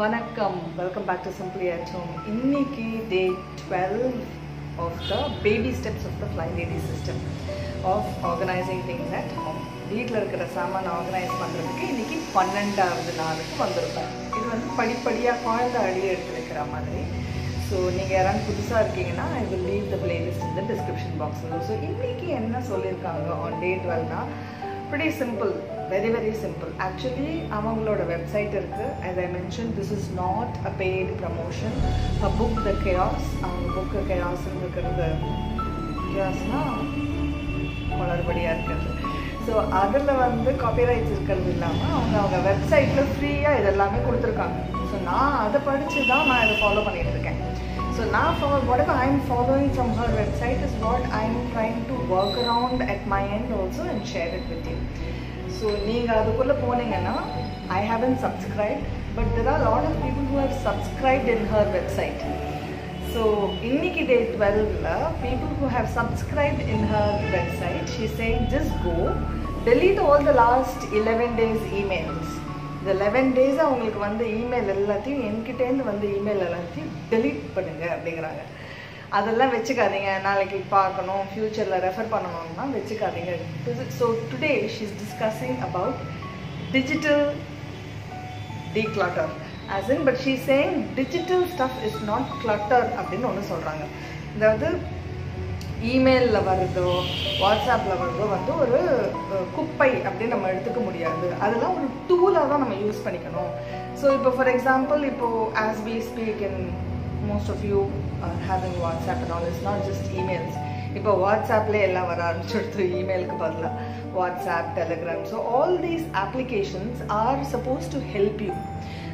வணக்கம். Welcome back to simply ஆச்சோம் இன்னைக்கு day twelve of the baby steps of the fly lady system of organising things at home வீட்டில் இருக்கிற சாமான் organise பண்ணுறதுக்கு இன்றைக்கி பன்னெண்டாவது நாளுக்கு வந்திருக்கோம் இது வந்து படிப்படியாக குழந்த அடி எடுத்துருக்கிற மாதிரி. ஸோ நீங்கள் யாராவது புதுசாக இருக்கீங்கன்னா I will leave the playlist இந்த டிஸ்கிரிப்ஷன் பாக்ஸில் ஸோ இன்றைக்கி என்ன சொல்லியிருக்காங்க on day டுவெல்னா pretty simple very very simple actually அவங்களோட வெப்சைட் இருக்குது as I mention this is not a paid promotion a book the chaos அவங்க புக்கு கெயாஸ்ன்னு இருக்கிறது கெயாஸ்னால் குளறுபடியாக இருக்கிறது. ஸோ அதில் வந்து காப்பிரைட்ஸ் இருக்கிறது இல்லாமல் அவங்க அவங்க வெப்சைட்டில் ஃப்ரீயாக இதெல்லாமே கொடுத்துருக்காங்க. ஸோ நான் அதை படித்து தான் நான் இதை ஃபாலோ பண்ணிகிட்ருக்கேன் ஸோ நான் for whatever I am following from her website is what I am trying to work around at my end also and share it with you so நீங்கள் அதுக்குள்ளே போனீங்கன்னா I haven't subscribe but there are lot of people who have subscribed in her website so இன்னைக்கு day டுவெல்வில் people who have subscribed in her website she says just go delete all the last eleven days emails இந்த eleven டேஸாக உங்களுக்கு வந்த email எல்லாத்தையும் என்கிட்டேருந்து வந்த email எல்லாத்தையும் delete பண்ணுங்கள் அப்படிங்கிறாங்க. அதெல்லாம் வச்சுக்காதீங்க. நாளைக்கு பார்க்கணும். ஃப்யூச்சரில் ரெஃபர் பண்ணணும்னா வச்சுக்காதீங்க. So today she's discussing about digital declutter. As in but she says digital stuff is not clutter அப்படின்னு ஒன்று சொல்கிறாங்க அதாவது இமெயிலில் வருதோ வாட்ஸ்அப்பில் வருதோ வந்து ஒரு குப்பை அப்படின்னு நம்ம எடுத்துக்க முடியாது. அதெல்லாம் ஒரு டூலாக தான் நம்ம யூஸ் பண்ணிக்கணும். ஸோ இப்போ ஃபார் எக்ஸாம்பிள் இப்போது as we speak in most of you having WhatsApp and all is not just emails இப்போ வாட்ஸ்அப்லேயே எல்லாம் வர ஆரம்பிச்சிடுது இமெயிலுக்கு பதிலாக WhatsApp Telegram so all these applications are suppose to help you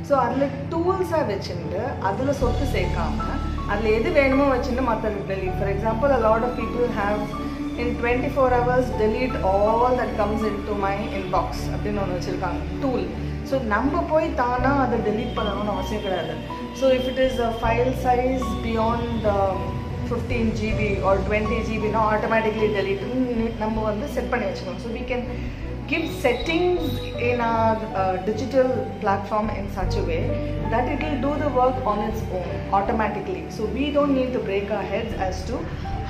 so அதில் டூல்ஸாக வச்சுட்டு அதில் சொத்து சேர்க்காம அதில் எது வேணுமோ வச்சுட்டு மற்ற delete for example a lot of people have in 24 four hours delete all that comes in to my inbox அப்படின்னு ஒன்று வச்சுருக்காங்க டூல் ஸோ நம்ம போய் தானாக அதை delete பண்ணணும்னு அவசியம் கிடையாது so if it is a file size beyond fifteen GB R twenty ஜிபினா automatically delete நம்ம வந்து செட் பண்ணி வச்சுக்கணும் so we can give settings in our uh, digital platform in such a way that it will do the work on its own automatically. So we don't need to break our heads as to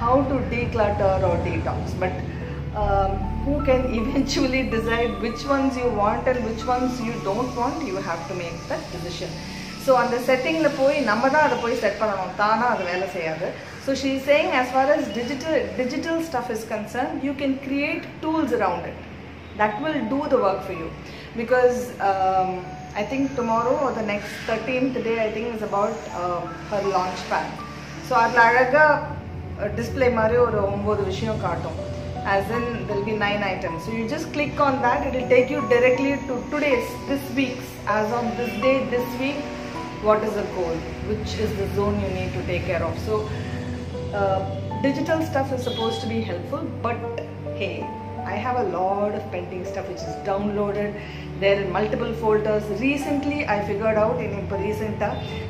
how to declutter or detox. But um, who can eventually decide which ones you want and which ones you don't want, you have to make that decision. So அந்த செட்டிங்கில் போய் நம்ம தான் அதை போய் set பண்ணணும் தானாக அது வேலை செய்யாது so she saying as far as digital digital stuff is concerned you can create tools around it that will do the work for you because um, I think tomorrow or the next 13th day I think is about um, her launch pad so அதில் அழகாக display மாதிரி ஒரு ஒம்பது விஷயம் காட்டும் as in there'll be nine items so you just click on that it will take you directly to today's this week's as on this day this week what is the goal which is the zone you need to take care of so uh, digital stuff is supposed to be helpful but hey i have a lot of pending stuff which is downloaded there in multiple folders recently i figured out in இப்போ recent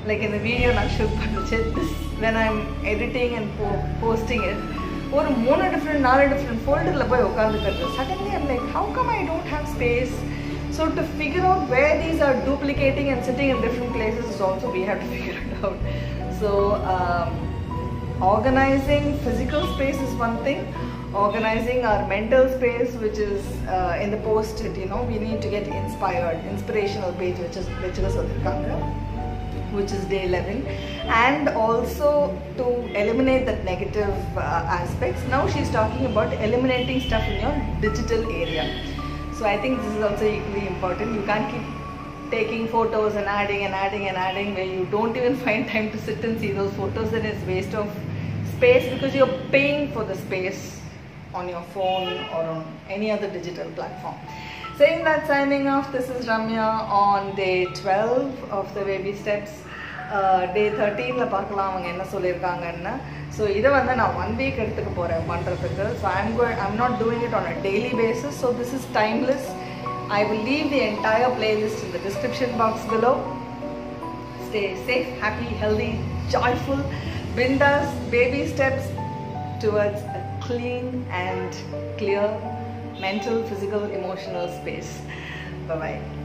like in the video நான் shoot பண்ணிச்சு this when i'm editing and po- posting it ஒரு மூணு different நாலு different ஃபோல்டரில் போய் உட்காந்துக்கிறது suddenly I'm like how come I don't have space so to figure out where these are duplicating and sitting in different places is also we have to figure it out so organizing physical space is one thing organizing our mental space which is uh, in the post it you know we need to get inspired inspirational page which is which is which is day 11 and also to eliminate that negative uh, aspects now she's talking about eliminating stuff in your digital area. So i think this is also equally important. You can't keep taking photos and adding and adding and adding where you don't even find time to sit and see those photos then it's waste of space because you're paying for the space on your phone or on any other digital platform saying that signing off this is ramya on day 12 of the baby steps டே தேர்ட்டீனில் பார்க்கலாம் அவங்க என்ன சொல்லியிருக்காங்கன்னு so இதை வந்து நான் one week எடுத்துக்க போகிறேன் பண்ணுறதுக்கு so I'm go I'm not doing it on a daily basis so this is timeless I will leave the entire playlist in the description box below. Stay safe, happy, healthy, joyful, bindas, baby steps towards a clean and clear mental, physical, emotional space. Bye bye.